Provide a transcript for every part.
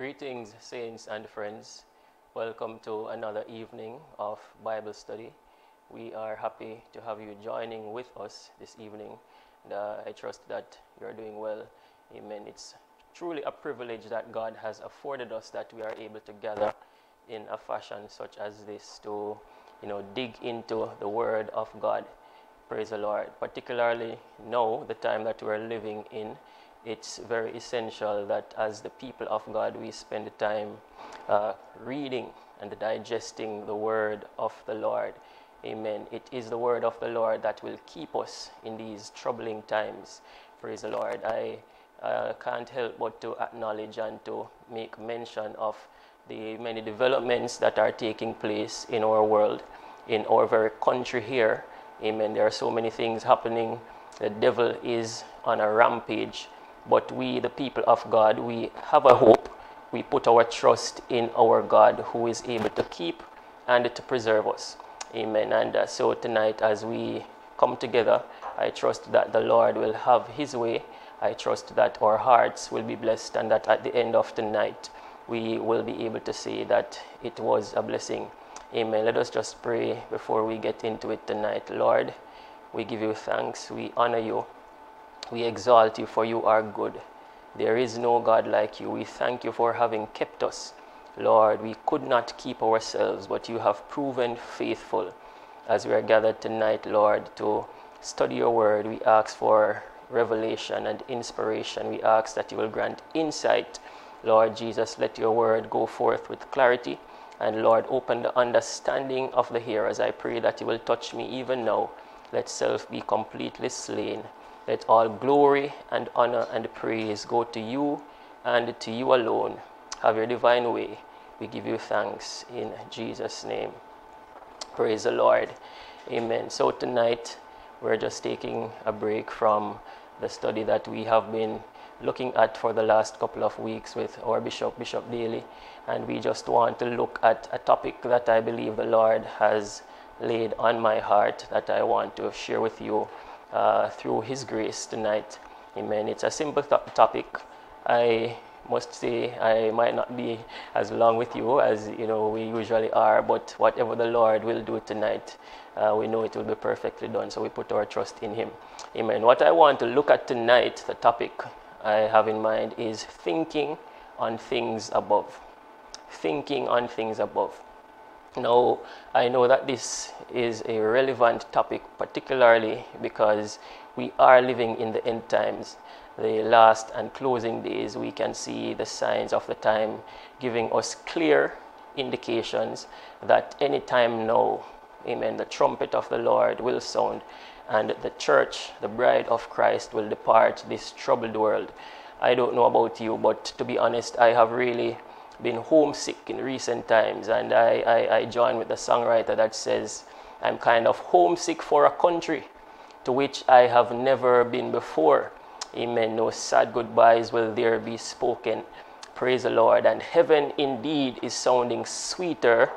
Greetings, saints and friends. Welcome to another evening of Bible study. We are happy to have you joining with us this evening. And, uh, I trust that you're doing well. Amen. It's truly a privilege that God has afforded us that we are able to gather in a fashion such as this to, you know, dig into the Word of God. Praise the Lord. Particularly now, the time that we're living in, it's very essential that as the people of God, we spend time uh, reading and digesting the word of the Lord. Amen. It is the word of the Lord that will keep us in these troubling times. Praise the Lord. I uh, can't help but to acknowledge and to make mention of the many developments that are taking place in our world, in our very country here. Amen. There are so many things happening. The devil is on a rampage. But we, the people of God, we have a hope. We put our trust in our God who is able to keep and to preserve us. Amen. And uh, so tonight, as we come together, I trust that the Lord will have His way. I trust that our hearts will be blessed and that at the end of the night, we will be able to say that it was a blessing. Amen. Let us just pray before we get into it tonight. Lord, we give you thanks. We honor you. We exalt you, for you are good. There is no God like you. We thank you for having kept us. Lord, we could not keep ourselves, but you have proven faithful. As we are gathered tonight, Lord, to study your word, we ask for revelation and inspiration. We ask that you will grant insight. Lord Jesus, let your word go forth with clarity. And Lord, open the understanding of the hearers. I pray that you will touch me even now. Let self be completely slain. Let all glory and honor and praise go to you and to you alone. Have your divine way. We give you thanks in Jesus' name. Praise the Lord. Amen. So tonight we're just taking a break from the study that we have been looking at for the last couple of weeks with our Bishop, Bishop Daly. And we just want to look at a topic that I believe the Lord has laid on my heart that I want to share with you uh, through His grace tonight. Amen. It's a simple topic. I must say I might not be as long with you as you know we usually are, but whatever the Lord will do tonight, uh, we know it will be perfectly done. So we put our trust in Him. Amen. What I want to look at tonight, the topic I have in mind is thinking on things above. Thinking on things above. Now, I know that this is a relevant topic, particularly because we are living in the end times. The last and closing days, we can see the signs of the time giving us clear indications that any time now, amen, the trumpet of the Lord will sound and the church, the bride of Christ, will depart this troubled world. I don't know about you, but to be honest, I have really been homesick in recent times, and I, I, I join with the songwriter that says, I'm kind of homesick for a country to which I have never been before. Amen. No sad goodbyes will there be spoken. Praise the Lord. And heaven indeed is sounding sweeter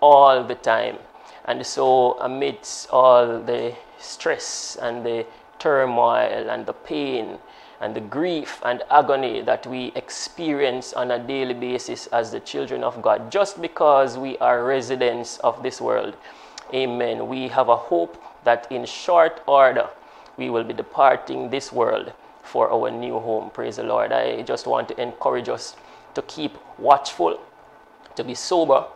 all the time. And so, amidst all the stress and the turmoil and the pain and the grief and agony that we experience on a daily basis as the children of God, just because we are residents of this world. Amen. We have a hope that in short order we will be departing this world for our new home. Praise the Lord. I just want to encourage us to keep watchful, to be sober,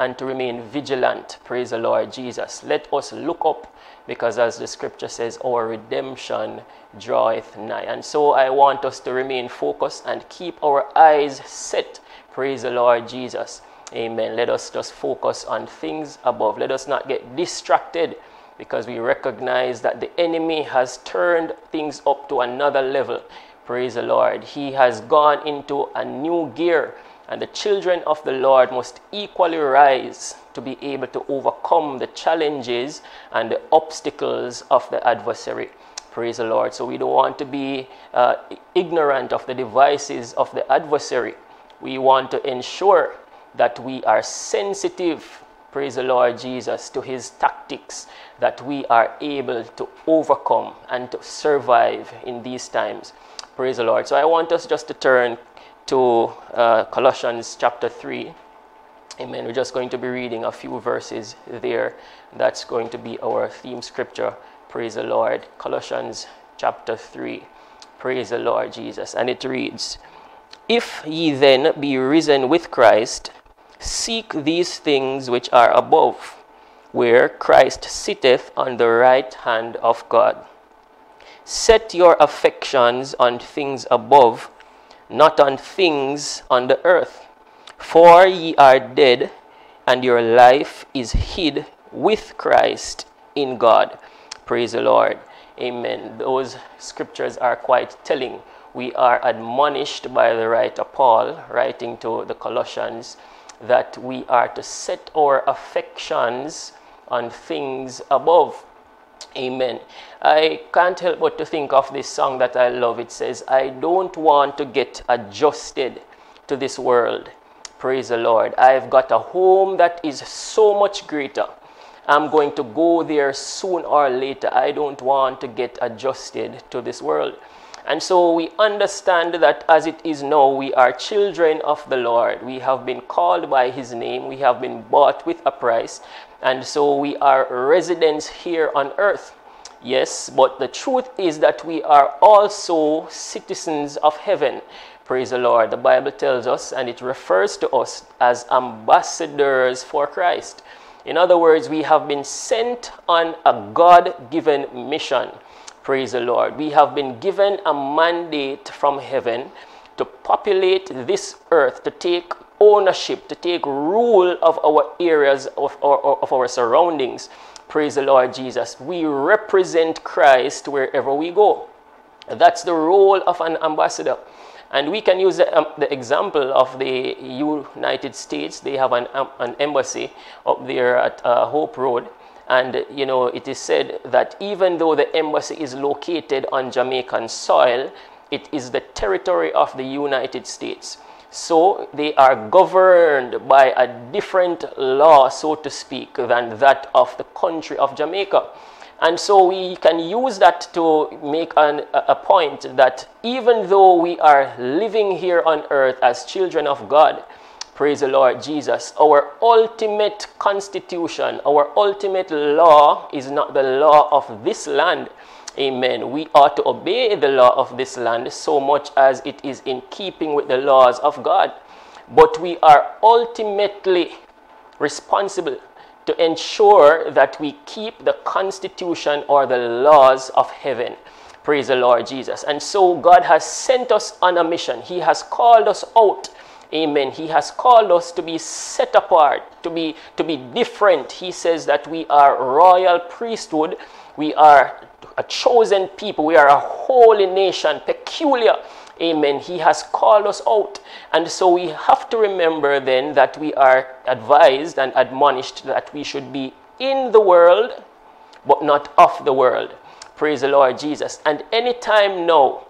and to remain vigilant. Praise the Lord Jesus. Let us look up because, as the scripture says, our redemption draweth nigh. And so, I want us to remain focused and keep our eyes set. Praise the Lord Jesus. Amen. Let us just focus on things above. Let us not get distracted because we recognize that the enemy has turned things up to another level. Praise the Lord. He has gone into a new gear and the children of the Lord must equally rise to be able to overcome the challenges and the obstacles of the adversary. Praise the Lord. So we don't want to be uh, ignorant of the devices of the adversary. We want to ensure that we are sensitive, praise the Lord Jesus, to his tactics, that we are able to overcome and to survive in these times. Praise the Lord. So I want us just to turn to uh, Colossians chapter 3. Amen. We're just going to be reading a few verses there. That's going to be our theme scripture. Praise the Lord. Colossians chapter 3. Praise the Lord Jesus. And it reads If ye then be risen with Christ, seek these things which are above, where Christ sitteth on the right hand of God. Set your affections on things above, not on things on the earth. For ye are dead, and your life is hid with Christ in God. Praise the Lord. Amen. Those scriptures are quite telling. We are admonished by the writer Paul, writing to the Colossians, that we are to set our affections on things above. Amen. I can't help but to think of this song that I love. It says, I don't want to get adjusted to this world. Praise the Lord. I've got a home that is so much greater. I'm going to go there soon or later. I don't want to get adjusted to this world. And so we understand that as it is now, we are children of the Lord. We have been called by His name, we have been bought with a price, and so we are residents here on earth. Yes, but the truth is that we are also citizens of heaven. Praise the Lord. The Bible tells us, and it refers to us as ambassadors for Christ. In other words, we have been sent on a God given mission. Praise the Lord. We have been given a mandate from heaven to populate this earth, to take ownership, to take rule of our areas, of our, of our surroundings. Praise the Lord Jesus. We represent Christ wherever we go. That's the role of an ambassador. And we can use the, um, the, example of the United States. They have an, um, an embassy up there at uh, Hope Road. And, you know, it is said that even though the embassy is located on Jamaican soil, it is the territory of the United States. So they are governed by a different law, so to speak, than that of the country of Jamaica. And so we can use that to make an, a point that even though we are living here on earth as children of God, praise the Lord Jesus, our ultimate constitution, our ultimate law is not the law of this land. Amen. We ought to obey the law of this land so much as it is in keeping with the laws of God. But we are ultimately responsible to ensure that we keep the constitution or the laws of heaven. Praise the Lord Jesus. And so God has sent us on a mission. He has called us out. Amen. He has called us to be set apart, to be to be different. He says that we are royal priesthood. We are a chosen people. We are a holy nation, peculiar Amen. He has called us out. And so we have to remember then that we are advised and admonished that we should be in the world, but not of the world. Praise the Lord Jesus. And anytime now,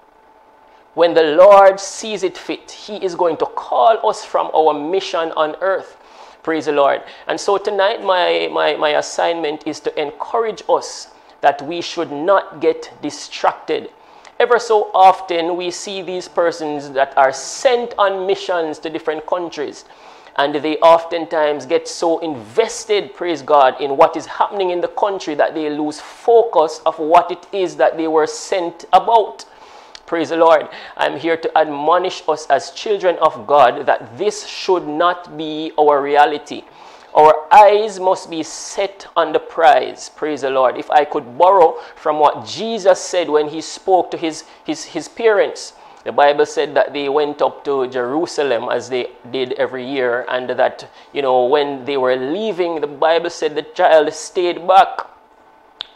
when the Lord sees it fit, He is going to call us from our mission on earth. Praise the Lord. And so tonight, my, my, my assignment is to encourage us that we should not get distracted ever so often we see these persons that are sent on missions to different countries and they oftentimes get so invested praise god in what is happening in the country that they lose focus of what it is that they were sent about praise the lord i'm here to admonish us as children of god that this should not be our reality our eyes must be set on the prize. Praise the Lord. If I could borrow from what Jesus said when he spoke to his, his, his parents, the Bible said that they went up to Jerusalem as they did every year, and that, you know, when they were leaving, the Bible said the child stayed back.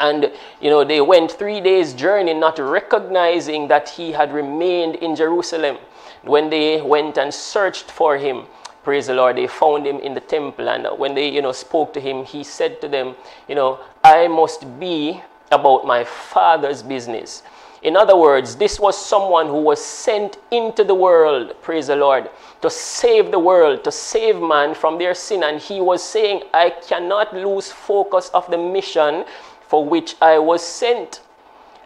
And, you know, they went three days' journey not recognizing that he had remained in Jerusalem. When they went and searched for him, praise the Lord, they found him in the temple. And when they, you know, spoke to him, he said to them, you know, I must be about my father's business. In other words, this was someone who was sent into the world, praise the Lord, to save the world, to save man from their sin. And he was saying, I cannot lose focus of the mission for which I was sent.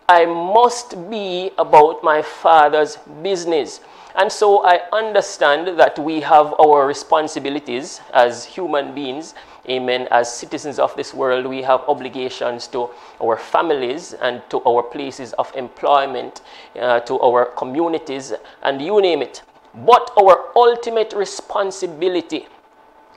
I must be about my Father's business. And so I understand that we have our responsibilities as human beings. Amen. As citizens of this world, we have obligations to our families and to our places of employment, uh, to our communities, and you name it. But our ultimate responsibility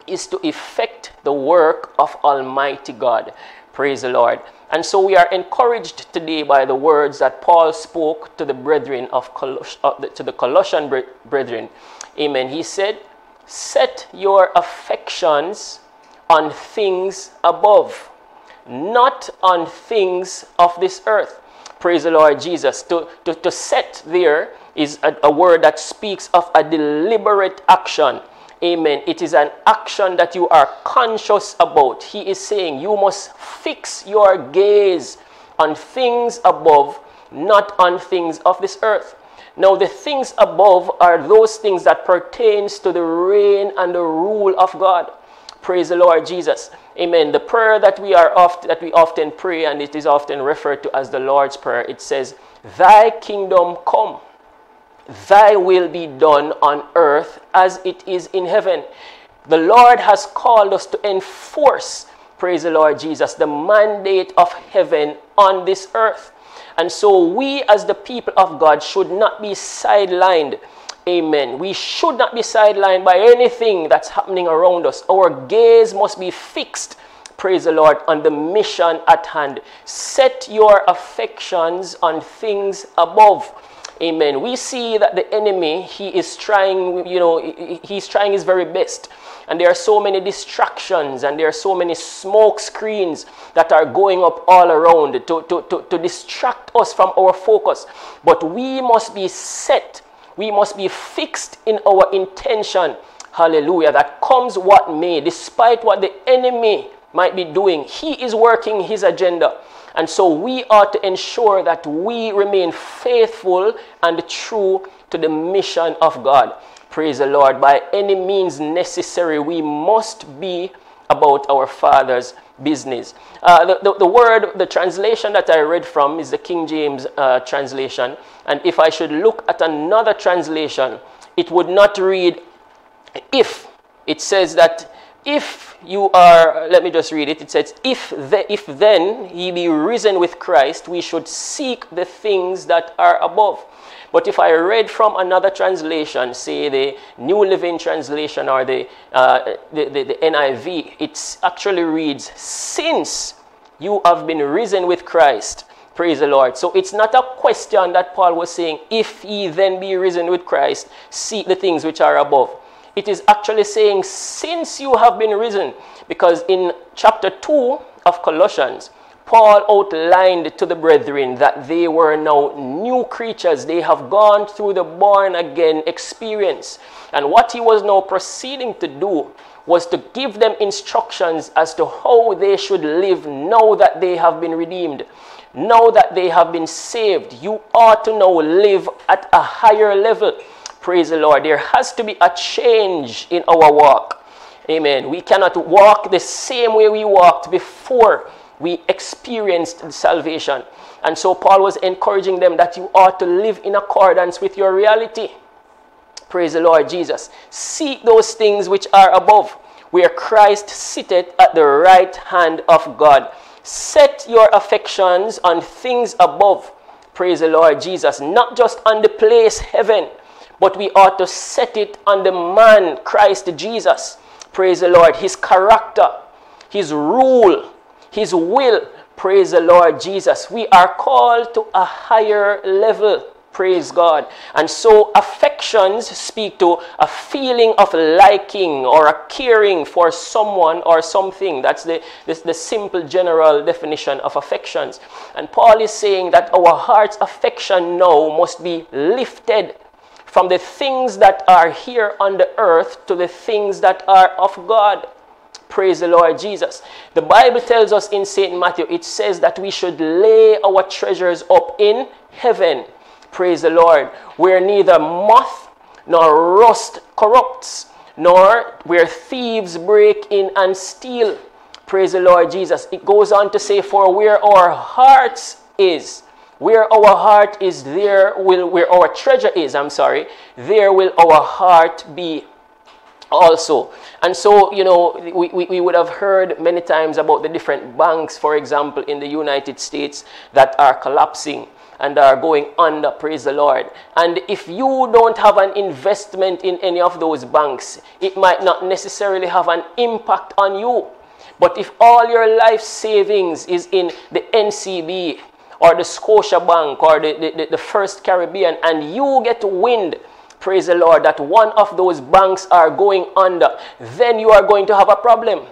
is to effect the work of Almighty God. Praise the Lord. And so we are encouraged today by the words that Paul spoke to the brethren of Coloss- uh, to the Colossian brethren. Amen. He said, "Set your affections on things above, not on things of this earth." Praise the Lord Jesus. To, to, to set there is a, a word that speaks of a deliberate action Amen. It is an action that you are conscious about. He is saying you must fix your gaze on things above, not on things of this earth. Now, the things above are those things that pertains to the reign and the rule of God. Praise the Lord Jesus. Amen. The prayer that we are oft, that we often pray, and it is often referred to as the Lord's Prayer, it says, Thy kingdom come Thy will be done on earth as it is in heaven. The Lord has called us to enforce, praise the Lord Jesus, the mandate of heaven on this earth. And so we, as the people of God, should not be sidelined. Amen. We should not be sidelined by anything that's happening around us. Our gaze must be fixed, praise the Lord, on the mission at hand. Set your affections on things above Amen. We see that the enemy, he is trying, you know, he's trying his very best. And there are so many distractions and there are so many smoke screens that are going up all around to, to, to, to distract us from our focus. But we must be set, we must be fixed in our intention. Hallelujah. That comes what may, despite what the enemy might be doing, he is working his agenda. And so we ought to ensure that we remain faithful and true to the mission of God. Praise the Lord. By any means necessary, we must be about our Father's business. Uh, the, the, the, word, the translation that I read from is the King James uh, translation. And if I should look at another translation, it would not read if. It says that if you are, let me just read it. It says, if, the, if then ye be risen with Christ, we should seek the things that are above. But if I read from another translation, say the New Living Translation or the, uh, the, the, the NIV, it actually reads, since you have been risen with Christ, Praise the Lord. So it's not a question that Paul was saying, if ye then be risen with Christ, seek the things which are above it is actually saying, since you have been risen. Because in chapter 2 of Colossians, Paul outlined to the brethren that they were now new creatures. They have gone through the born again experience. And what he was now proceeding to do was to give them instructions as to how they should live now that they have been redeemed. Now that they have been saved, you ought to now live at a higher level. Praise the Lord. There has to be a change in our walk. Amen. We cannot walk the same way we walked before we experienced salvation. And so Paul was encouraging them that you ought to live in accordance with your reality. Praise the Lord Jesus. Seek those things which are above, where Christ sitteth at the right hand of God. Set your affections on things above. Praise the Lord Jesus. Not just on the place heaven, but we ought to set it on the man, Christ Jesus. Praise the Lord. His character, his rule, his will. Praise the Lord Jesus. We are called to a higher level. Praise God. And so affections speak to a feeling of liking or a caring for someone or something. That's the, the, the, simple general definition of affections. And Paul is saying that our heart's affection now must be lifted from the things that are here on the earth to the things that are of God. Praise the Lord Jesus. The Bible tells us in St. Matthew, it says that we should lay our treasures up in heaven. Praise the Lord. Where neither moth nor rust corrupts, nor where thieves break in and steal. Praise the Lord Jesus. It goes on to say, For where our hearts is, Where our heart is, there will, where our treasure is, I'm sorry, there will our heart be also. And so, you know, we, we, we, would have heard many times about the different banks, for example, in the United States that are collapsing and are going under, praise the Lord. And if you don't have an investment in any of those banks, it might not necessarily have an impact on you. But if all your life savings is in the NCB or the Scotia Bank or the, the, the First Caribbean and you get wind praise the Lord, that one of those banks are going under, then you are going to have a problem.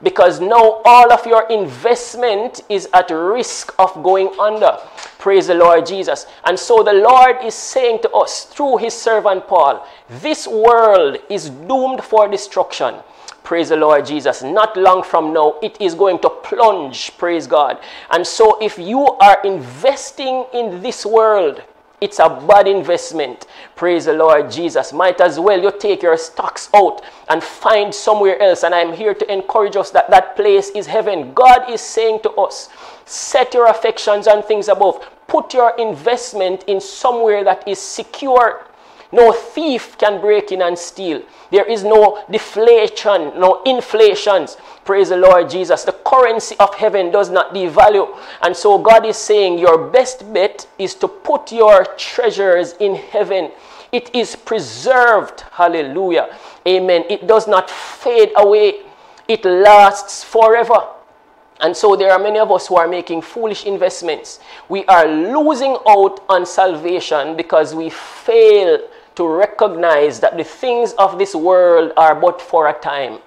Because now all of your investment is at risk of going under. Praise the Lord Jesus. And so the Lord is saying to us through his servant Paul, this world is doomed for destruction. Praise the Lord Jesus. Not long from now, it is going to plunge. Praise God. And so if you are investing in this world, it's a bad investment. Praise the Lord Jesus. Might as well you take your stocks out and find somewhere else. And I'm here to encourage us that that place is heaven. God is saying to us, set your affections on things above. Put your investment in somewhere that is secure. No thief can break in and steal. There is no deflation, no inflations. Praise the Lord Jesus. The currency of heaven does not devalue. And so God is saying your best bet is to put your treasures in heaven. It is preserved. Hallelujah. Amen. It does not fade away. It lasts forever. And so there are many of us who are making foolish investments. We are losing out on salvation because we fail to recognize that the things of this world are but for a time,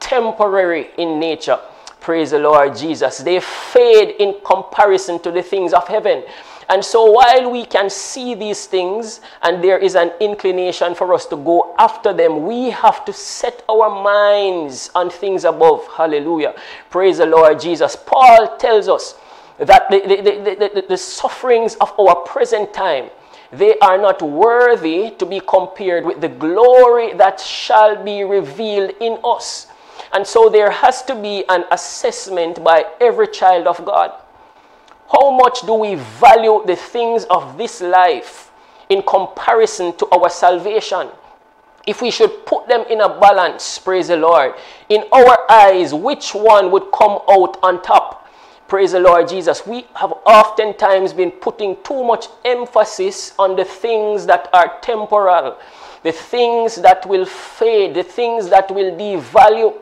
temporary in nature. Praise the Lord Jesus. They fade in comparison to the things of heaven. And so while we can see these things and there is an inclination for us to go after them, we have to set our minds on things above. Hallelujah. Praise the Lord Jesus. Paul tells us that the, the, the, the, the sufferings of our present time they are not worthy to be compared with the glory that shall be revealed in us. And so there has to be an assessment by every child of God. How much do we value the things of this life in comparison to our salvation? If we should put them in a balance, praise the Lord, in our eyes, which one would come out on top? Praise the Lord Jesus. We have oftentimes been putting too much emphasis on the things that are temporal, the things that will fade, the things that will devalue.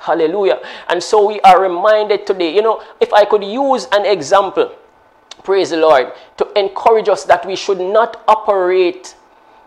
Hallelujah. And so we are reminded today, you know, if I could use an example, praise the Lord, to encourage us that we should not operate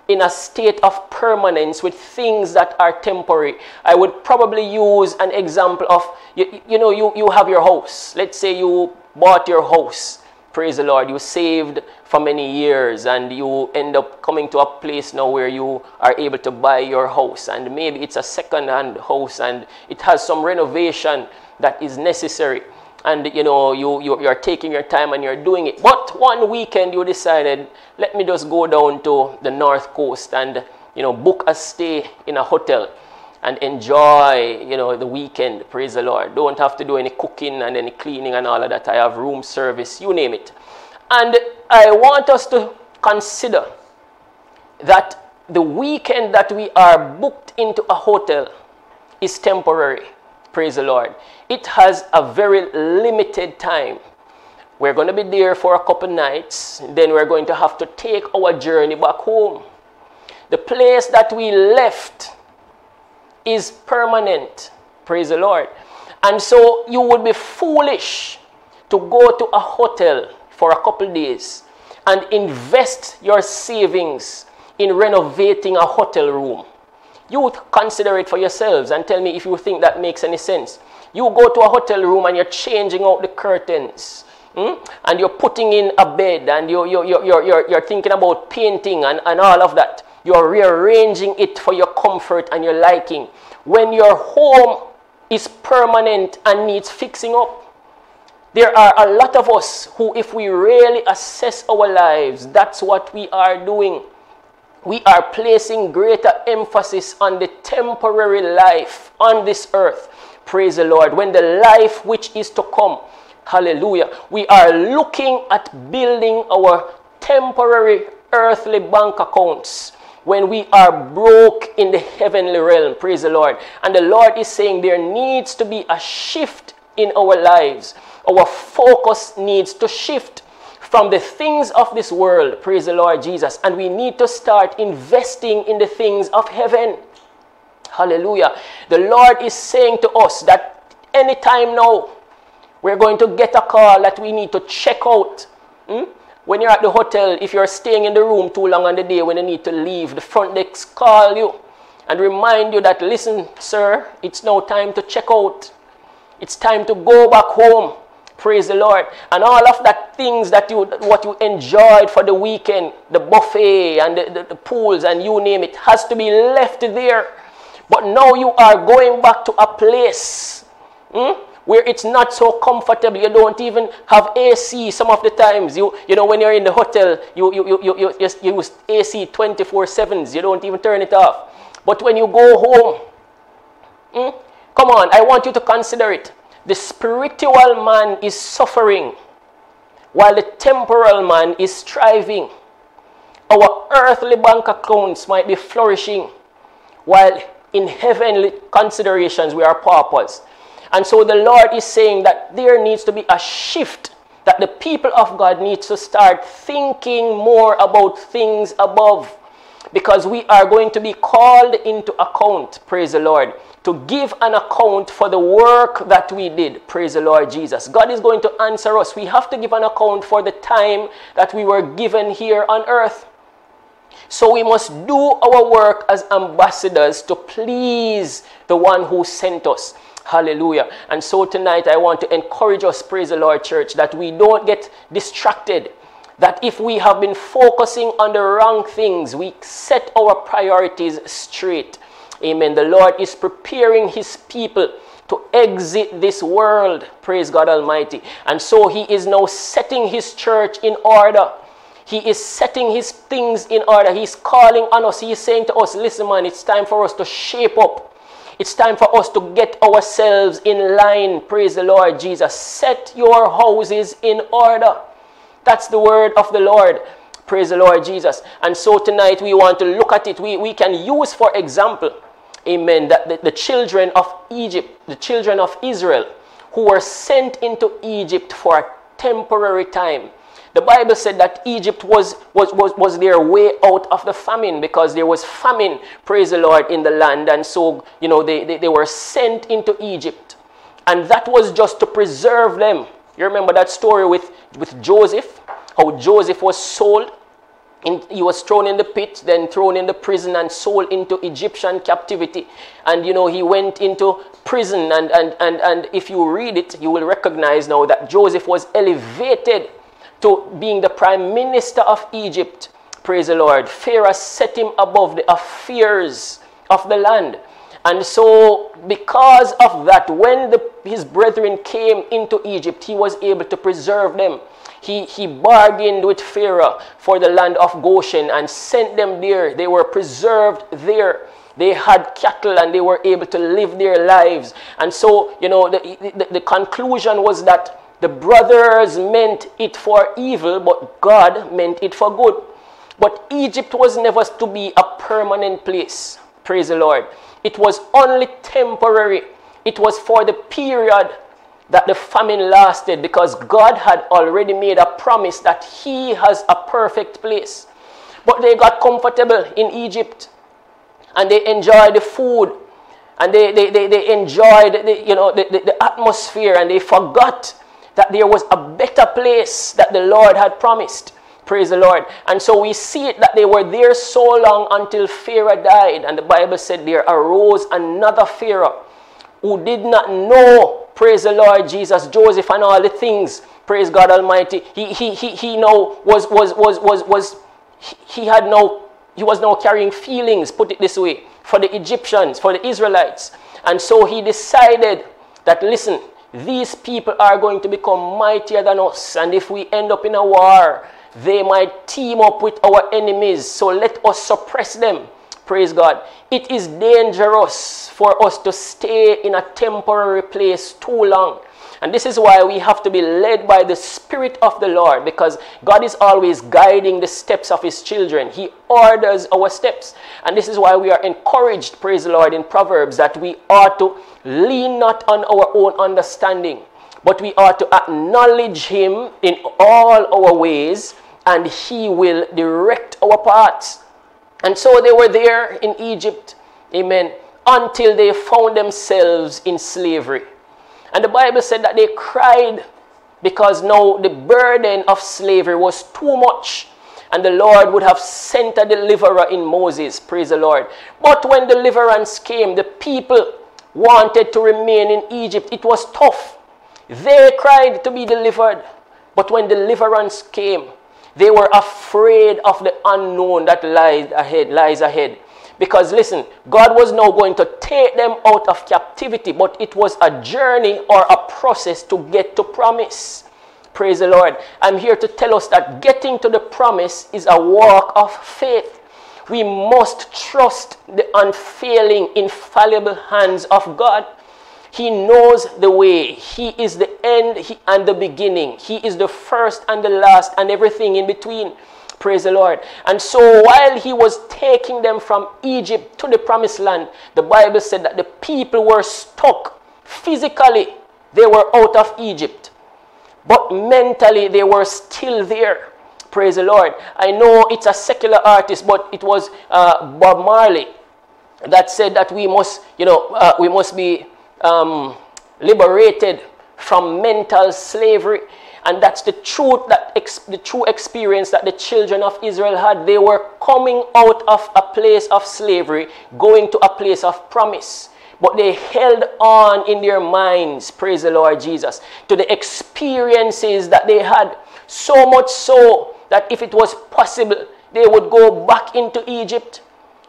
in a state of permanence with things that are temporary. I would probably use an example of, you, you know, you, you have your house. Let's say you bought your house. Praise the Lord. You saved for many years and you end up coming to a place now where you are able to buy your house. And maybe it's a second hand house and it has some renovation that is necessary and you know you, you you're taking your time and you're doing it. But one weekend you decided let me just go down to the north coast and you know book a stay in a hotel and enjoy you know the weekend. Praise the lord. Don't have to do any cooking and any cleaning and all of that. I have room service you name it. And i want us to consider that the weekend that we are booked into a hotel is temporary. Praise the Lord. It has a very limited time. We're going to be there for a couple nights. Then we're going to have to take our journey back home. The place that we left is permanent. Praise the Lord. And so you would be foolish to go to a hotel for a couple days and invest your savings in renovating a hotel room. You would consider it for yourselves and tell me if you think that makes any sense. You go to a hotel room and you're changing out the curtains. Hmm? And you're putting in a bed and you're, you're, you're, you're, you're thinking about painting and, and all of that. You're rearranging it for your comfort and your liking. When your home is permanent and needs fixing up, there are a lot of us who, if we really assess our lives, that's what we are doing we are placing greater emphasis on the temporary life on this earth. Praise the Lord. When the life which is to come, Hallelujah. We are looking at building our temporary earthly bank accounts when we are broke in the heavenly realm. Praise the Lord. And the Lord is saying there needs to be a shift in our lives. Our focus needs to shift from the things of this world. Praise the Lord Jesus. And we need to start investing in the things of heaven. Hallelujah. The Lord is saying to us that anytime now, we're going to get a call that we need to check out. Hmm? When you're at the hotel, if you're staying in the room too long on the day when you need to leave, the front desk call you and remind you that, listen, sir, it's now time to check out. It's time to go back home. Praise the Lord. And all of that things that you, what you enjoyed for the weekend, the buffet and the, the, the pools and you name it, has to be left there. But now you are going back to a place. Hmm? where it's not so comfortable. You don't even have AC some of the times. You, you know, when you're in the hotel, you, you, you, you, you, you use AC 24 7s. You don't even turn it off. But when you go home, hmm, come on, I want you to consider it. The spiritual man is suffering while the temporal man is striving. Our earthly bank accounts might be flourishing while in heavenly considerations we are paupers. And so the Lord is saying that there needs to be a shift, that the people of God needs to start thinking more about things above. Because we are going to be called into account, praise the Lord, to give an account for the work that we did, praise the Lord Jesus. God is going to answer us. We have to give an account for the time that we were given here on earth. So we must do our work as ambassadors to please the one who sent us. Hallelujah. And so tonight I want to encourage us, praise the Lord, church, that we don't get distracted. That if we have been focusing on the wrong things, we set our priorities straight. Amen. The Lord is preparing his people to exit this world. Praise God Almighty. And so he is now setting his church in order. He is setting his things in order. He's calling on us. He's saying to us, listen, man, it's time for us to shape up. It's time for us to get ourselves in line. Praise the Lord Jesus. Set your houses in order. That's the word of the Lord. Praise the Lord Jesus. And so tonight we want to look at it. We, we can use, for example, amen, that the, the children of Egypt, the children of Israel, who were sent into Egypt for a temporary time. The Bible said that Egypt was, was, was, was their way out of the famine because there was famine, praise the Lord, in the land. And so, you know, they, they, they were sent into Egypt. And that was just to preserve them. You remember that story with, with Joseph? How Joseph was sold? In, he was thrown in the pit, then thrown in the prison and sold into Egyptian captivity. And you know, he went into prison. And, and, and, and if you read it, you will recognize now that Joseph was elevated to being the prime minister of Egypt. Praise the Lord. Pharaoh set him above the affairs of the land. And so, because of that, when the, his brethren came into Egypt, he was able to preserve them. He, he bargained with Pharaoh for the land of Goshen and sent them there. They were preserved there. They had cattle and they were able to live their lives. And so, you know, the, the, the conclusion was that the brothers meant it for evil, but God meant it for good. But Egypt was never to be a permanent place. Praise the Lord. It was only temporary. It was for the period that the famine lasted because God had already made a promise that He has a perfect place. But they got comfortable in Egypt and they enjoyed the food and they, they, they, they enjoyed the, you know, the, the, the atmosphere and they forgot that there was a better place that the Lord had promised. Praise the Lord. And so we see it that they were there so long until Pharaoh died. And the Bible said there arose another Pharaoh who did not know, praise the Lord Jesus, Joseph, and all the things. Praise God Almighty. He he he he now was was was was was he had no he was now carrying feelings, put it this way, for the Egyptians, for the Israelites. And so he decided that listen, these people are going to become mightier than us. And if we end up in a war, they might team up with our enemies. So let us suppress them. praise God, it is dangerous for us to stay in a temporary place too long. And this is why we have to be led by the Spirit of the Lord because God is always guiding the steps of His children. He orders our steps. And this is why we are encouraged, praise the Lord, in Proverbs that we ought to lean not on our own understanding, but we ought to acknowledge Him in all our ways and He will direct our paths. And so they were there in Egypt, amen, until they found themselves in slavery. And the Bible said that they cried because now the burden of slavery was too much. And the Lord would have sent a deliverer in Moses. Praise the Lord. But when deliverance came, the people wanted to remain in Egypt. It was tough. They cried to be delivered. But when deliverance came, they were afraid of the unknown that lies ahead, lies ahead. Because listen, God was now going to take them out of captivity, but it was a journey or a process to get to promise. Praise the Lord. I'm here to tell us that getting to the promise is a walk of faith. We must trust the unfailing, infallible hands of God. He knows the way. He is the end and the beginning. He is the first and the last and everything in between. Praise the Lord. And so while he was taking them from Egypt to the promised land, the Bible said that the people were stuck physically. They were out of Egypt. But mentally, they were still there. Praise the Lord. I know it's a secular artist, but it was uh, Bob Marley that said that we must, you know, uh, we must be um, liberated from mental slavery. And that's the truth, that the true experience that the children of Israel had. They were coming out of a place of slavery, going to a place of promise. But they held on in their minds, praise the Lord Jesus, to the experiences that they had. So much so that if it was possible, they would go back into Egypt.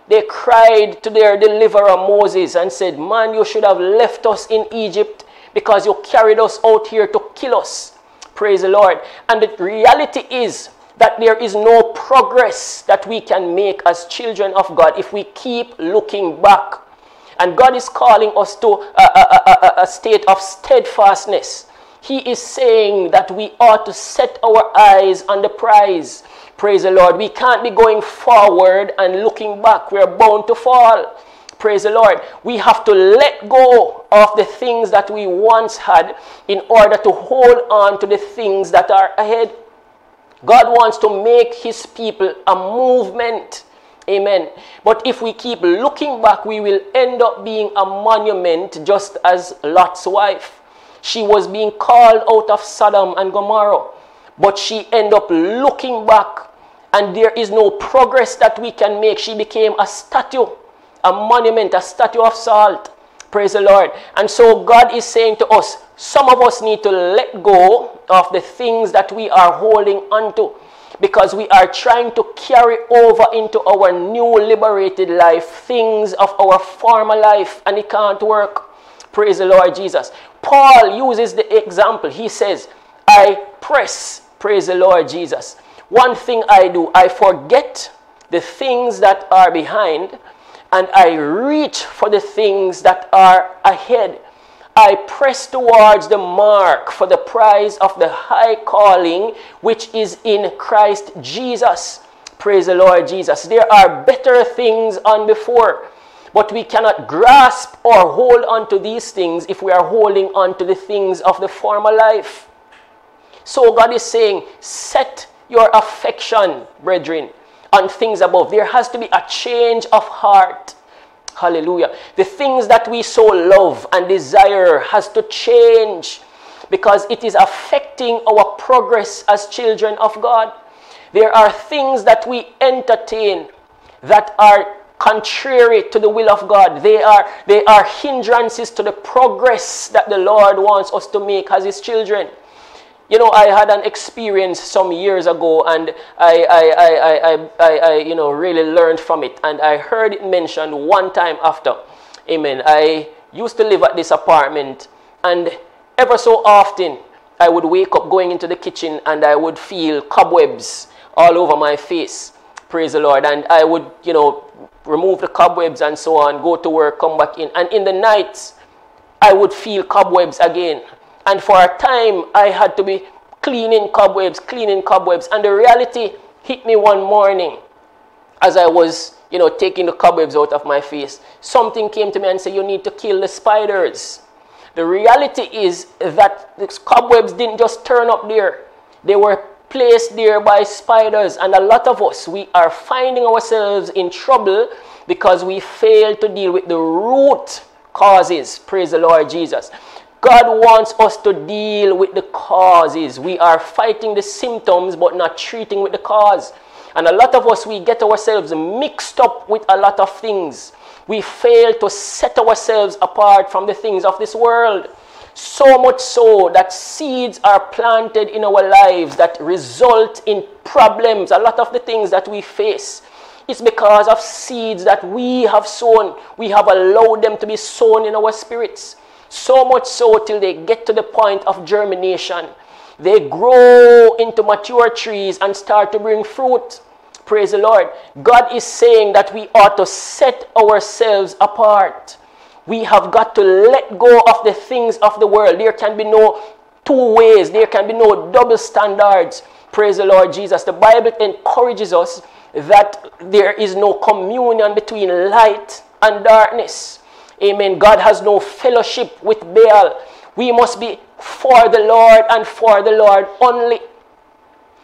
They cried to their deliverer Moses and said, Man, you should have left us in Egypt because you carried us out here to kill us. Praise the Lord. And the reality is that there is no progress that we can make as children of God if we keep looking back. And God is calling us to a, a, a, a, state of steadfastness. He is saying that we ought to set our eyes on the prize. Praise the Lord. We can't be going forward and looking back. We're bound to fall. Praise the Lord. We have to let go of the things that we once had in order to hold on to the things that are ahead. God wants to make his people a movement. Amen. But if we keep looking back, we will end up being a monument just as Lot's wife. She was being called out of Sodom and Gomorrah, but she ended up looking back, and there is no progress that we can make. She became a statue a monument, a statue of salt. Praise the Lord. And so God is saying to us, some of us need to let go of the things that we are holding onto because we are trying to carry over into our new liberated life things of our former life and it can't work. Praise the Lord Jesus. Paul uses the example. He says, I press, praise the Lord Jesus. One thing I do, I forget the things that are behind and I reach for the things that are ahead. I press towards the mark for the prize of the high calling which is in Christ Jesus. Praise the Lord Jesus. There are better things on before, but we cannot grasp or hold on to these things if we are holding on to the things of the former life. So God is saying, set your affection, brethren, on things above. There has to be a change of heart. Hallelujah. The things that we so love and desire has to change because it is affecting our progress as children of God. There are things that we entertain that are contrary to the will of God. They are, they are hindrances to the progress that the Lord wants us to make as His children. You know, I had an experience some years ago, and I, I, I, I, I, I, you know, really learned from it. And I heard it mentioned one time after. Amen. I used to live at this apartment, and ever so often, I would wake up going into the kitchen, and I would feel cobwebs all over my face. Praise the Lord. And I would, you know, remove the cobwebs and so on, go to work, come back in. And in the night, I would feel cobwebs again. And for a time, I had to be cleaning cobwebs, cleaning cobwebs. And the reality hit me one morning as I was, you know, taking the cobwebs out of my face. Something came to me and said, You need to kill the spiders. The reality is that the cobwebs didn't just turn up there, they were placed there by spiders. And a lot of us, we are finding ourselves in trouble because we fail to deal with the root causes. Praise the Lord Jesus. God wants us to deal with the causes. We are fighting the symptoms but not treating with the cause. And a lot of us, we get ourselves mixed up with a lot of things. We fail to set ourselves apart from the things of this world. So much so that seeds are planted in our lives that result in problems. A lot of the things that we face is because of seeds that we have sown. We have allowed them to be sown in our spirits. So much so till they get to the point of germination. They grow into mature trees and start to bring fruit. Praise the Lord. God is saying that we ought to set ourselves apart we have got to let go of the things of the world. There can be no two ways, there can be no double standards. Praise the Lord Jesus. The Bible encourages us that there is no communion between light and darkness. Amen. God has no fellowship with Baal. We must be for the Lord and for the Lord only.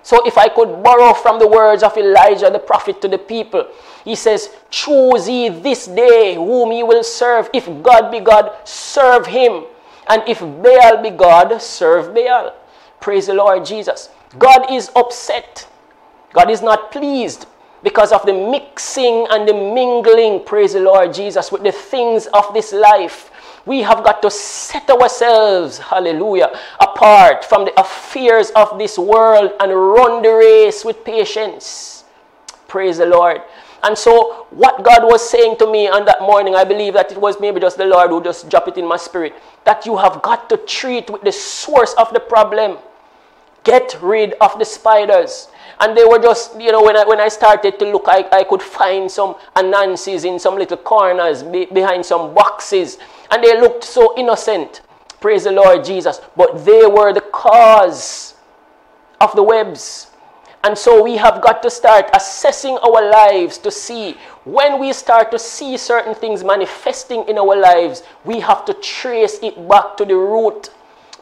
So, if I could borrow from the words of Elijah the prophet to the people, he says, Choose ye this day whom ye will serve. If God be God, serve him. And if Baal be God, serve Baal. Praise the Lord Jesus. God is upset. God is not pleased because of the mixing and the mingling, praise the Lord Jesus, with the things of this life. We have got to set ourselves, hallelujah, apart from the affairs of this world and run the race with patience. Praise the Lord. And so, what God was saying to me on that morning, I believe that it was maybe just the Lord who just dropped it in my spirit, that you have got to treat with the source of the problem. Get rid of the spiders. And they were just, you know, when I, when I started to look, I, I could find some Anansis in some little corners be, behind some boxes. And they looked so innocent. Praise the Lord Jesus. But they were the cause of the webs. And so we have got to start assessing our lives to see when we start to see certain things manifesting in our lives, we have to trace it back to the root.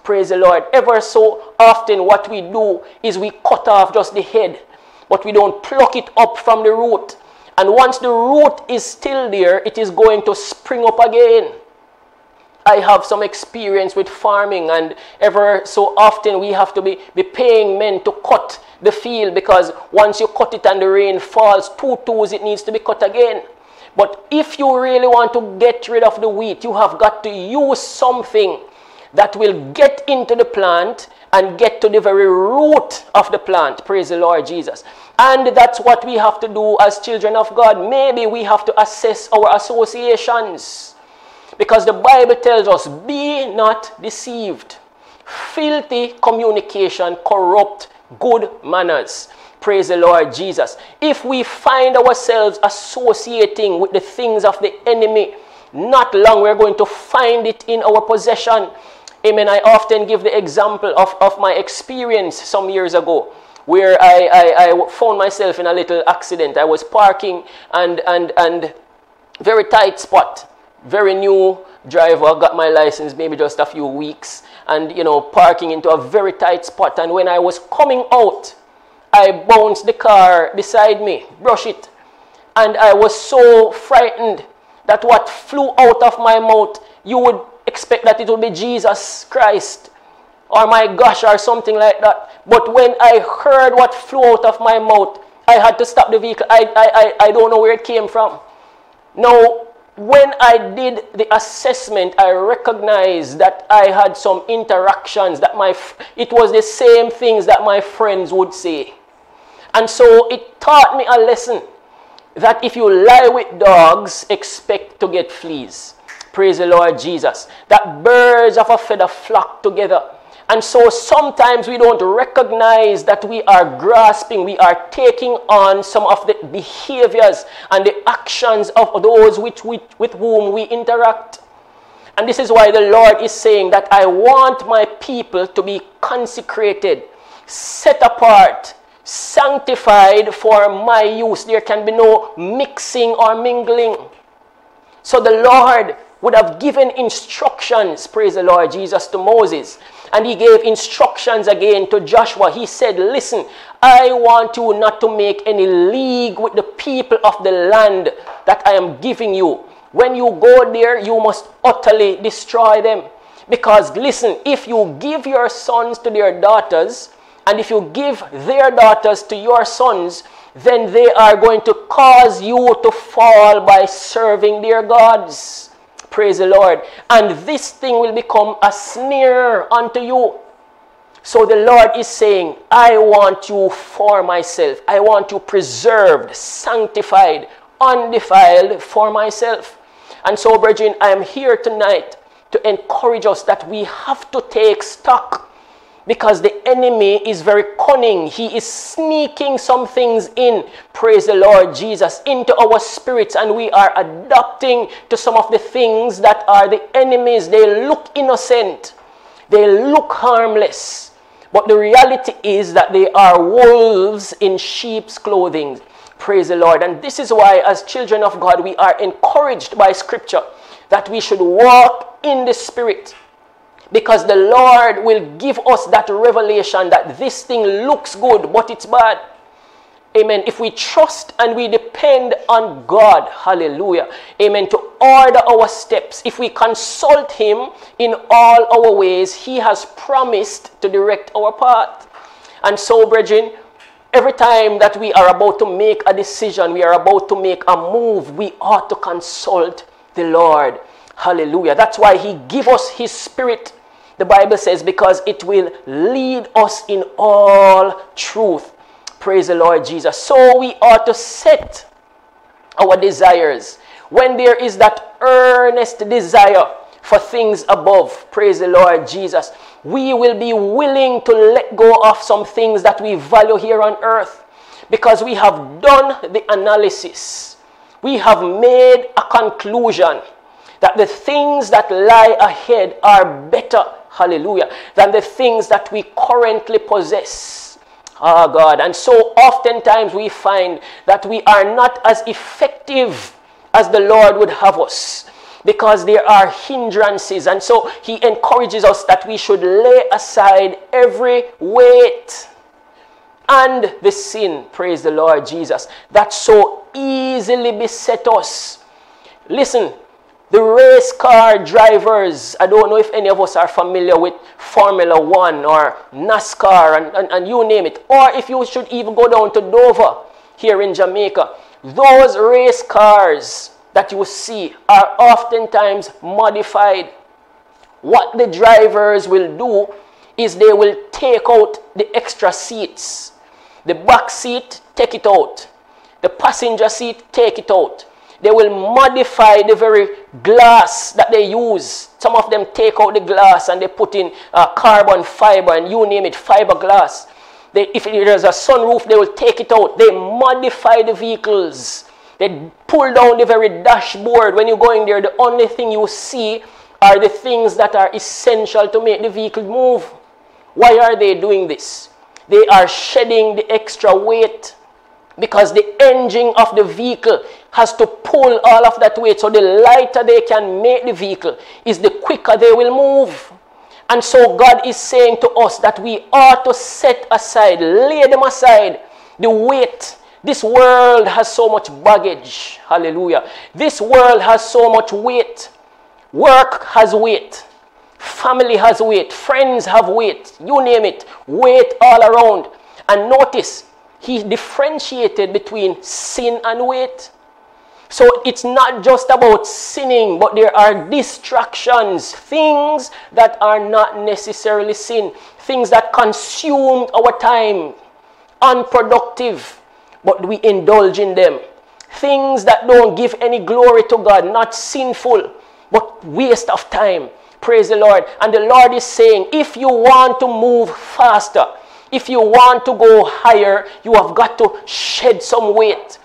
Praise the Lord. Ever so often, what we do is we cut off just the head, but we don't pluck it up from the root. And once the root is still there, it is going to spring up again. I have some experience with farming, and ever so often we have to be, be paying men to cut the field because once you cut it and the rain falls, two twos, it needs to be cut again. But if you really want to get rid of the wheat, you have got to use something that will get into the plant and get to the very root of the plant. Praise the Lord Jesus. And that's what we have to do as children of God. Maybe we have to assess our associations. Because the Bible tells us, be not deceived. Filthy communication corrupt good manners. Praise the Lord Jesus. If we find ourselves associating with the things of the enemy, not long we're going to find it in our possession. Amen. I often give the example of, of my experience some years ago where I, I, I found myself in a little accident. I was parking and, and, and very tight spot very new driver, got my license maybe just a few weeks, and you know, parking into a very tight spot. And when I was coming out, I bounced the car beside me, brush it, and I was so frightened that what flew out of my mouth, you would expect that it would be Jesus Christ or my gosh or something like that. But when I heard what flew out of my mouth, I had to stop the vehicle. I, I, I, I don't know where it came from. Now, when I did the assessment, I recognized that I had some interactions that my it was the same things that my friends would say. And so it taught me a lesson that if you lie with dogs, expect to get fleas. Praise the Lord Jesus. That birds of a feather flock together. And so sometimes we don't recognize that we are grasping, we are taking on some of the behaviors and the actions of those with, with whom we interact. And this is why the Lord is saying that I want my people to be consecrated, set apart, sanctified for my use. There can be no mixing or mingling. So the Lord would have given instructions, praise the Lord Jesus, to Moses. And he gave instructions again to Joshua. He said, Listen, I want you not to make any league with the people of the land that I am giving you. When you go there, you must utterly destroy them. Because listen, if you give your sons to their daughters, and if you give their daughters to your sons, then they are going to cause you to fall by serving their gods. Praise the Lord. And this thing will become a snare unto you. So the Lord is saying, I want you for myself. I want you preserved, sanctified, undefiled for myself. And so, brethren, I am here tonight to encourage us that we have to take stock because the enemy is very cunning. He is sneaking some things in, praise the Lord Jesus, into our spirits, and we are adapting to some of the things that are the enemies. They look innocent, they look harmless, but the reality is that they are wolves in sheep's clothing. Praise the Lord. And this is why, as children of God, we are encouraged by Scripture that we should walk in the Spirit. Because the Lord will give us that revelation that this thing looks good, but it's bad. Amen. If we trust and we depend on God, hallelujah. Amen. To order our steps, if we consult Him in all our ways, He has promised to direct our path. And so, brethren, Every time that we are about to make a decision, we are about to make a move, we ought to consult the Lord. Hallelujah. That's why He give us His Spirit. The Bible says, because it will lead us in all truth. Praise the Lord Jesus. So we ought to set our desires. When there is that earnest desire for things above, praise the Lord Jesus we will be willing to let go of some things that we value here on earth because we have done the analysis. We have made a conclusion that the things that lie ahead are better, hallelujah, than the things that we currently possess. Ah, oh God. And so oftentimes we find that we are not as effective as the Lord would have us because there are hindrances. And so he encourages us that we should lay aside every weight and the sin, praise the Lord Jesus, that so easily beset us. Listen, the race car drivers, I don't know if any of us are familiar with Formula One or NASCAR and, and, and you name it, or if you should even go down to Dover here in Jamaica. Those race cars, that you see are oftentimes modified. What the drivers will do is they will take out the extra seats. The back seat, take it out. The passenger seat, take it out. They will modify the very glass that they use. Some of them take out the glass and they put in uh, carbon fiber and you name it, fiberglass. They, if there's a sunroof, they will take it out. They modify the vehicles they pull down the very dashboard. When you go in there, the only thing you see are the things that are essential to make the vehicle move. Why are they doing this? They are shedding the extra weight because the engine of the vehicle has to pull all of that weight. So the lighter they can make the vehicle is the quicker they will move. And so God is saying to us that we ought to set aside, lay them aside, the weight this world has so much baggage. Hallelujah. This world has so much weight. Work has weight. Family has weight. Friends have weight. You name it. Weight all around. And notice, he differentiated between sin and weight. So it's not just about sinning, but there are distractions, things that are not necessarily sin, things that consume our time, unproductive but we indulge in them. Things that don't give any glory to God, not sinful, but waste of time. Praise the Lord. And the Lord is saying, if you want to move faster, if you want to go higher, you have got to shed some weight.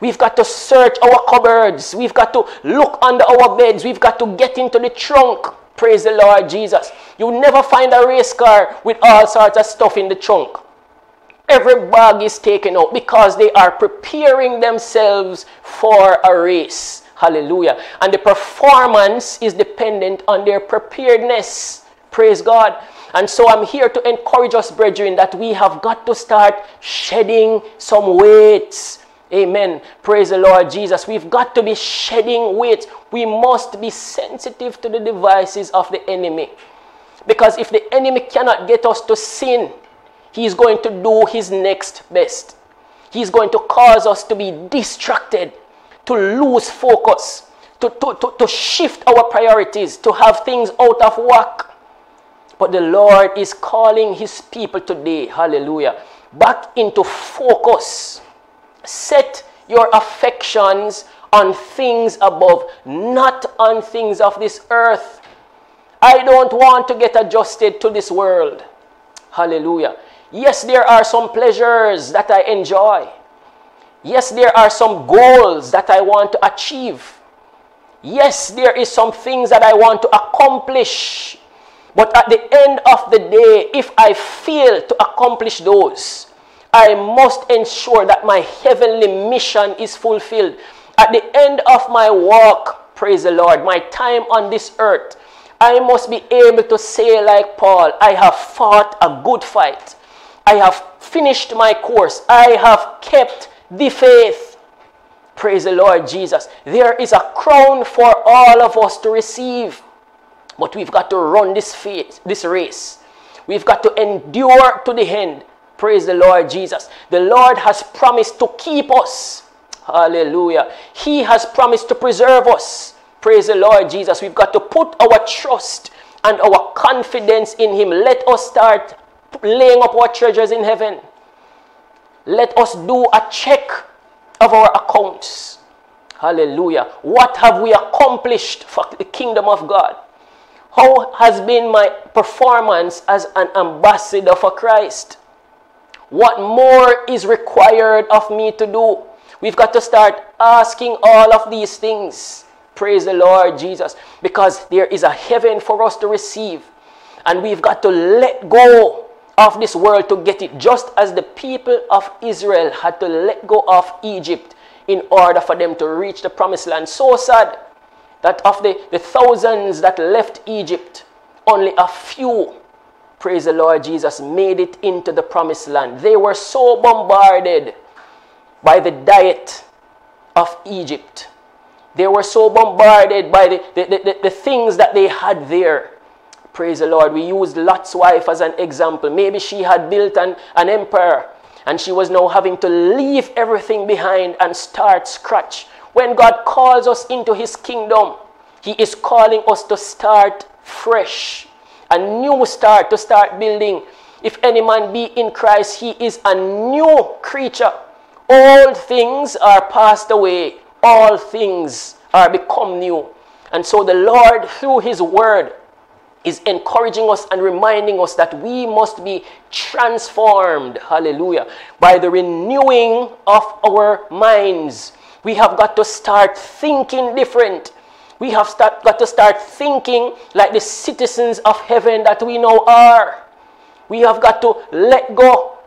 We've got to search our cupboards. We've got to look under our beds. We've got to get into the trunk. Praise the Lord Jesus. You never find a race car with all sorts of stuff in the trunk. Every bag is taken out because they are preparing themselves for a race. Hallelujah. And the performance is dependent on their preparedness. Praise God. And so I'm here to encourage us, brethren, that we have got to start shedding some weights. Amen. Praise the Lord Jesus. We've got to be shedding weight. We must be sensitive to the devices of the enemy. Because if the enemy cannot get us to sin, he's going to do his next best. He's going to cause us to be distracted, to lose focus, to, to, to, to shift our priorities, to have things out of whack. But the Lord is calling his people today, hallelujah, back into focus. Set your affections on things above, not on things of this earth. I don't want to get adjusted to this world. Hallelujah. Yes, there are some pleasures that I enjoy. Yes, there are some goals that I want to achieve. Yes, there is some things that I want to accomplish but at the end of the day, if I fail to accomplish those, I must ensure that my heavenly mission is fulfilled. At the end of my walk, praise the Lord, my time on this earth, I must be able to say, like Paul, I have fought a good fight. I have finished my course. I have kept the faith. Praise the Lord Jesus. There is a crown for all of us to receive. But we've got to run this this race. We've got to endure to the end. Praise the Lord Jesus. The Lord has promised to keep us. Hallelujah. He has promised to preserve us. Praise the Lord Jesus. We've got to put our trust and our confidence in Him. Let us start laying up our treasures in heaven. Let us do a check of our accounts. Hallelujah. What have we accomplished for the kingdom of God? How has been my performance as an ambassador for Christ? What more is required of me to do? We've got to start asking all of these things. Praise the Lord Jesus. Because there is a heaven for us to receive. And we've got to let go of this world to get it, just as the people of Israel had to let go of Egypt in order for them to reach the promised land. So sad that of the, the thousands that left Egypt, only a few, praise the Lord Jesus, made it into the promised land. They were so bombarded by the diet of Egypt. They were so bombarded by the, the, the, the, things that they had there. Praise the Lord. We used Lot's wife as an example. Maybe she had built an, an empire and she was now having to leave everything behind and start scratch. When God calls us into his kingdom, he is calling us to start fresh, a new start, to start building. If any man be in Christ, he is a new creature. All things are passed away, all things are become new. And so the Lord, through his word, is encouraging us and reminding us that we must be transformed, hallelujah, by the renewing of our minds. We have got to start thinking different. We have start, got to start thinking like the citizens of heaven that we now are. We have got to let go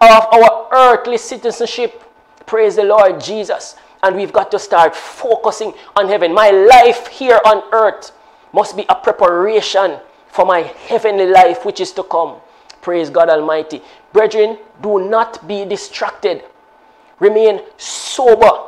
of our earthly citizenship. Praise the Lord Jesus. And we've got to start focusing on heaven. My life here on earth must be a preparation for my heavenly life which is to come. Praise God Almighty. Brethren, do not be distracted. Remain sober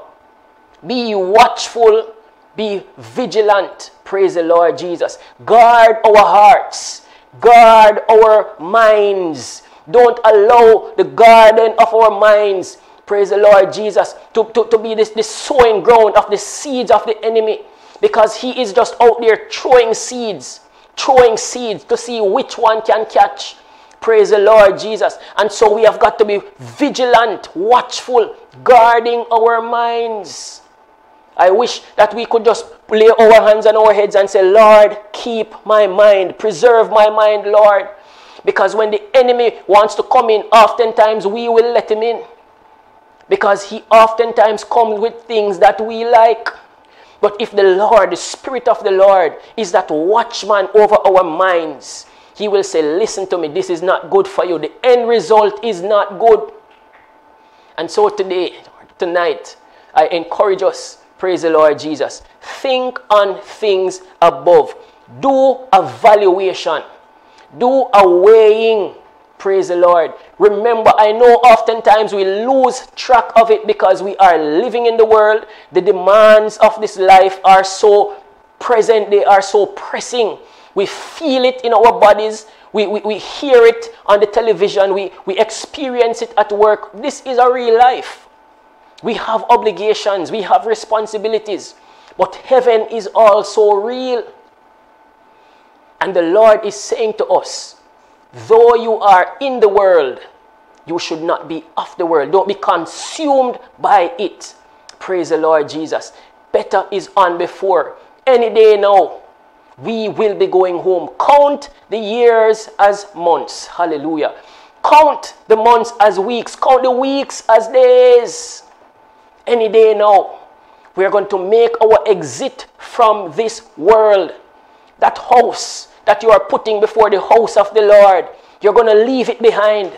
be watchful, be vigilant. Praise the Lord Jesus. Guard our hearts, guard our minds. Don't allow the garden of our minds, praise the Lord Jesus, to, to, to be this, this sowing ground of the seeds of the enemy because he is just out there throwing seeds, throwing seeds to see which one can catch. Praise the Lord Jesus. And so we have got to be vigilant, watchful, guarding our minds. I wish that we could just lay our hands on our heads and say, Lord, keep my mind, preserve my mind, Lord. Because when the enemy wants to come in, oftentimes we will let him in. Because he oftentimes comes with things that we like. But if the Lord, the Spirit of the Lord, is that watchman over our minds, he will say, Listen to me, this is not good for you. The end result is not good. And so today, tonight, I encourage us, praise the Lord Jesus, think on things above. Do a valuation. Do a weighing. Praise the Lord. Remember, I know oftentimes we lose track of it because we are living in the world. The demands of this life are so present, they are so pressing. We feel it in our bodies. We, we, we hear it on the television. We, we experience it at work. This is a real life. We have obligations. We have responsibilities. But heaven is also real. And the Lord is saying to us, though you are in the world, you should not be of the world. Don't be consumed by it. Praise the Lord Jesus. Better is on before. Any day now, we will be going home. Count the years as months. Hallelujah. Count the months as weeks. Count the weeks as days. Any day now, we are going to make our exit from this world. That house that you are putting before the house of the Lord. You're going to leave it behind.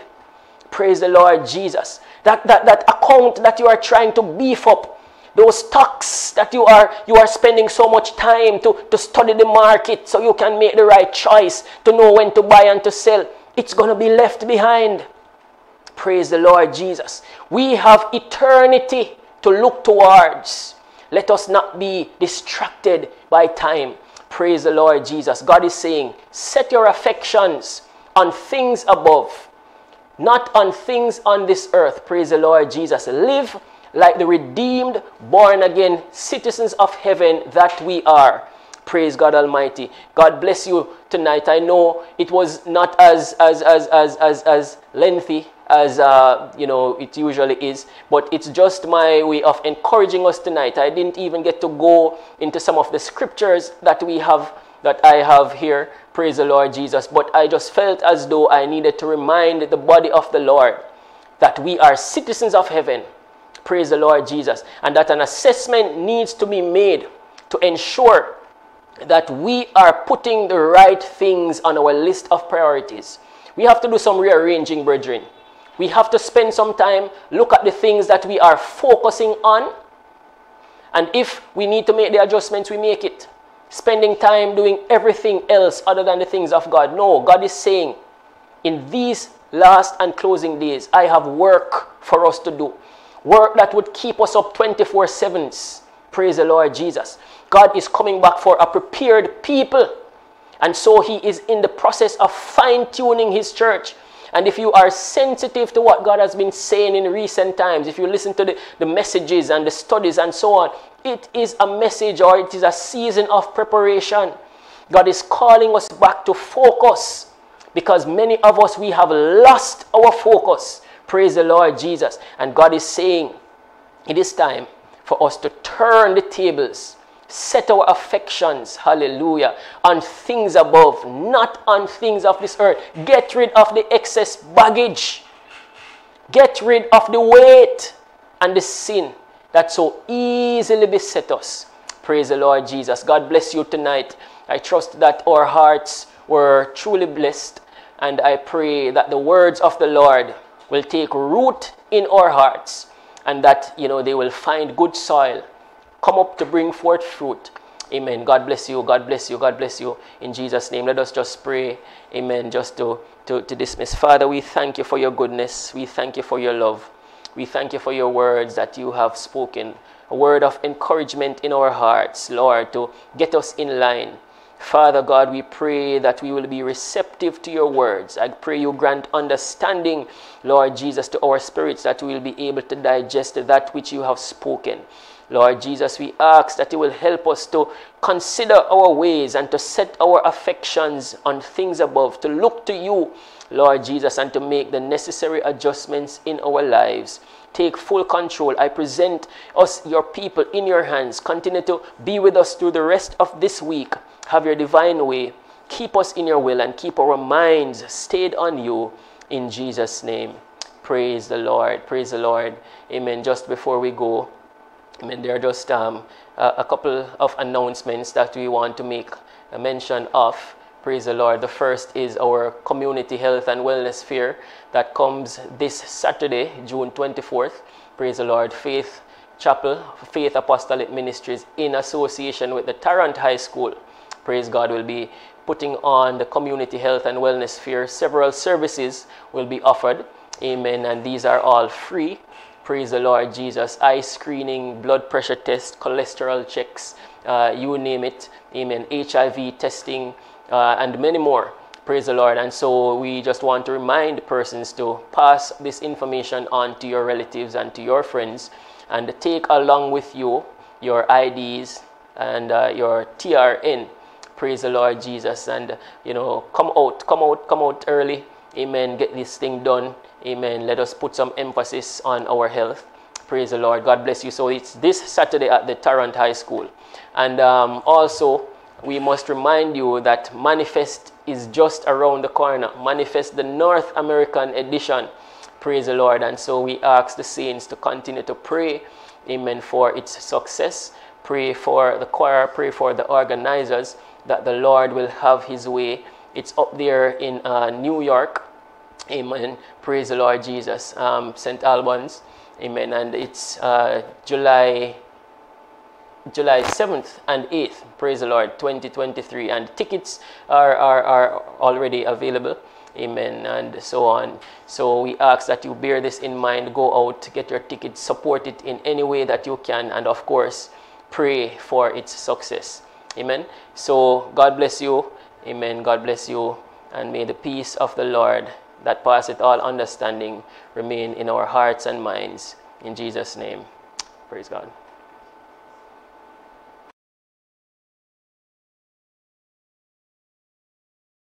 Praise the Lord Jesus. That, that, that account that you are trying to beef up, those stocks that you are you are spending so much time to, to study the market so you can make the right choice to know when to buy and to sell, it's going to be left behind. Praise the Lord Jesus. We have eternity to look towards. Let us not be distracted by time. Praise the Lord Jesus. God is saying, set your affections on things above, not on things on this earth. Praise the Lord Jesus. Live like the redeemed, born again citizens of heaven that we are. Praise God Almighty. God bless you tonight. I know it was not as as as as as, as lengthy as uh, you know it usually is. But it's just my way of encouraging us tonight. I didn't even get to go into some of the scriptures that we have that i have here. Praise the lord jesus. But i just felt as though i needed to remind the body of the lord that we are citizens of heaven. Praise the lord jesus. And that an assessment needs to be made to ensure that we are putting the right things on our list of priorities. We have to do some rearranging brethren we have to spend some time, look at the things that we are focusing on. And if we need to make the adjustments, we make it. Spending time doing everything else other than the things of God. No, God is saying, in these last and closing days, I have work for us to do. Work that would keep us up 24 7. Praise the Lord Jesus. God is coming back for a prepared people. And so he is in the process of fine tuning his church and if you are sensitive to what God has been saying in recent times, if you listen to the, the messages and the studies and so on, it is a message or it is a season of preparation. God is calling us back to focus because many of us, we have lost our focus. Praise the Lord Jesus. And God is saying, it is time for us to turn the tables set our affections, hallelujah, on things above, not on things of this earth. Get rid of the excess baggage. Get rid of the weight and the sin that so easily beset us. Praise the Lord Jesus. God bless you tonight. I trust that our hearts were truly blessed, and I pray that the words of the Lord will take root in our hearts and that you know they will find good soil come up to bring forth fruit. Amen. God bless you. God bless you. God bless you. In Jesus' name, let us just pray. Amen. Just to, to, to dismiss. Father, we thank you for your goodness. We thank you for your love. We thank you for your words that you have spoken. A word of encouragement in our hearts, Lord, to get us in line. Father God, we pray that we will be receptive to your words. I pray you grant understanding, Lord Jesus, to our spirits that we will be able to digest that which you have spoken. Lord Jesus, we ask that you will help us to consider our ways and to set our affections on things above, to look to you, Lord Jesus, and to make the necessary adjustments in our lives. take full control. I present us, your people, in your hands. Continue to be with us through the rest of this week. Have your divine way. Keep us in your will and keep our minds stayed on you in Jesus' name. Praise the Lord. Praise the Lord. Amen. Just before we go, Amen. There are just um, a couple of announcements that we want to make a mention of. Praise the Lord. The first is our community health and wellness fair that comes this Saturday, June 24th. Praise the Lord. Faith Chapel, Faith Apostolic Ministries, in association with the Tarrant High School. Praise God, will be putting on the community health and wellness fair. Several services will be offered. Amen. And these are all free. Praise the Lord Jesus. Eye screening, blood pressure test, cholesterol checks, uh, you name it. Amen. HIV testing, uh, and many more. Praise the Lord. And so we just want to remind persons to pass this information on to your relatives and to your friends and take along with you your IDs and uh, your TRN. Praise the Lord Jesus. And, you know, come out, come out, come out early. Amen. Get this thing done. Amen. Let us put some emphasis on our health. Praise the Lord. God bless you. So it's this Saturday at the Tarrant High School. And um, also, we must remind you that Manifest is just around the corner. Manifest, the North American edition. Praise the Lord. And so we ask the saints to continue to pray, amen, for its success. Pray for the choir, pray for the organizers that the Lord will have his way. It's up there in uh, New York. Amen. Praise the Lord Jesus. Um, St. Albans. Amen. And it's uh, July July 7th and 8th, praise the Lord, 2023. And tickets are, are, are already available. Amen. And so on. So we ask that you bear this in mind. Go out, get your tickets, support it in any way that you can. And of course, pray for its success. Amen. So God bless you. Amen. God bless you. And may the peace of the Lord that passeth all understanding remain in our hearts and minds. In Jesus' name. Praise God.